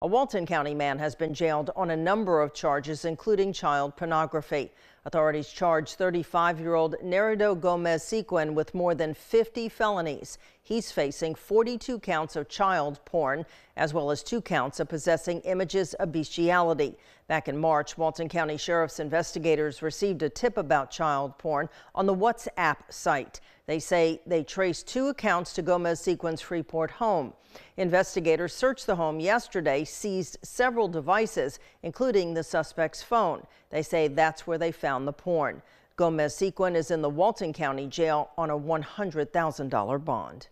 A Walton County man has been jailed on a number of charges, including child pornography. Authorities charge 35 year old Neredo Gomez Sequin with more than 50 felonies. He's facing 42 counts of child porn, as well as two counts of possessing images of bestiality. Back in March, Walton County Sheriff's investigators received a tip about child porn on the WhatsApp site. They say they traced two accounts to Gomez Sequin's Freeport home. Investigators searched the home yesterday, seized several devices, including the suspect's phone. They say that's where they found the porn. Gomez Sequin is in the Walton County Jail on a $100,000 bond.